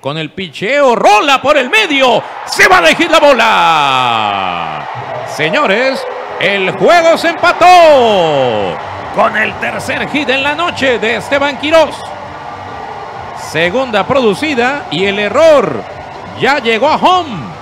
Con el picheo, rola por el medio, se va a elegir la bola. Señores, el juego se empató con el tercer hit en la noche de Esteban Quirós. Segunda producida y el error ya llegó a home.